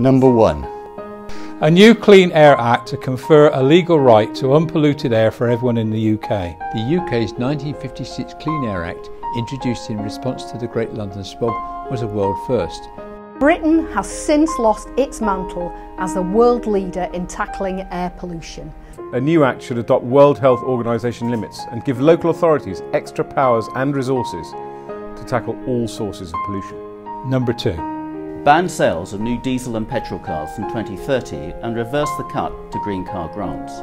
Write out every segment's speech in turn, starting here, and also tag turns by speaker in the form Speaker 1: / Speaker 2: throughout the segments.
Speaker 1: Number one.
Speaker 2: A new Clean Air Act to confer a legal right to unpolluted air for everyone in the UK.
Speaker 3: The UK's 1956 Clean Air Act, introduced in response to the Great London Smog, was a world first.
Speaker 4: Britain has since lost its mantle as the world leader in tackling air pollution.
Speaker 5: A new act should adopt World Health Organization limits and give local authorities extra powers and resources to tackle all sources of pollution.
Speaker 2: Number two.
Speaker 6: Ban sales of new diesel and petrol cars from 2030 and reverse the cut to green car grants.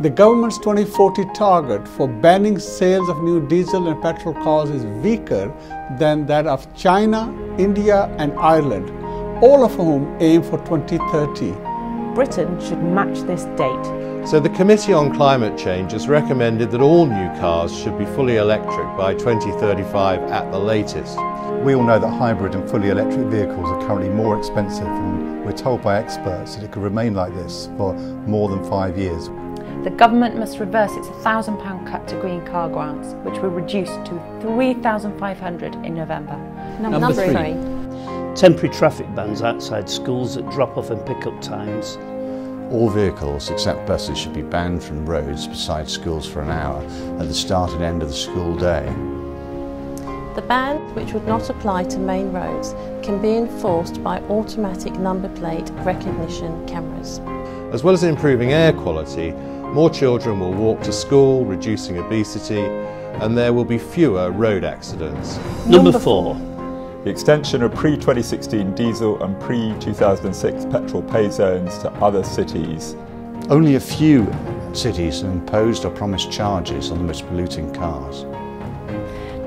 Speaker 7: The government's 2040 target for banning sales of new diesel and petrol cars is weaker than that of China, India, and Ireland, all of whom aim for 2030.
Speaker 8: Britain should match this date.
Speaker 9: So the Committee on Climate Change has recommended that all new cars should be fully electric by 2035 at the latest.
Speaker 10: We all know that hybrid and fully electric vehicles are currently more expensive and we're told by experts that it could remain like this for more than five years.
Speaker 8: The government must reverse its £1,000 cut to green car grants, which were reduced to 3500 in November.
Speaker 3: Number, Number three.
Speaker 11: three. Temporary traffic bans outside schools at drop-off and pick-up times.
Speaker 1: All vehicles except buses should be banned from roads beside schools for an hour at the start and end of the school day.
Speaker 12: The ban, which would not apply to main roads, can be enforced by automatic number plate recognition cameras.
Speaker 9: As well as improving air quality, more children will walk to school, reducing obesity, and there will be fewer road accidents.
Speaker 11: Number four.
Speaker 13: The extension of pre-2016 diesel and pre-2006 petrol pay zones to other cities.
Speaker 1: Only a few cities have imposed or promised charges on the most polluting cars.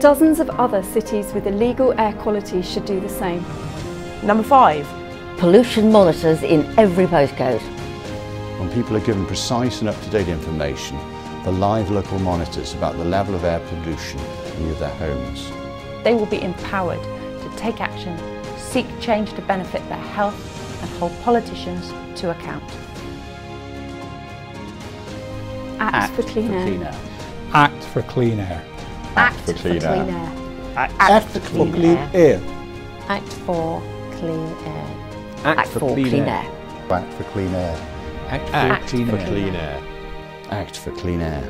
Speaker 14: Dozens of other cities with illegal air quality should do the same.
Speaker 8: Number five.
Speaker 15: Pollution monitors in every postcode.
Speaker 1: When people are given precise and up-to-date information, the live local monitors about the level of air pollution near their homes.
Speaker 8: They will be empowered to take action, seek change to benefit their health and hold politicians to account.
Speaker 14: Act, Act for, clean, for clean
Speaker 2: air. Act for clean air.
Speaker 14: Act, for clean, for clean air. air.
Speaker 7: Act, Act for clean, clean air. air.
Speaker 12: Act for clean air.
Speaker 5: Act, Act for, for clean, clean air.
Speaker 10: air. Act for clean air.
Speaker 9: Act for, Act clean, for air. clean air.
Speaker 1: Act for clean air.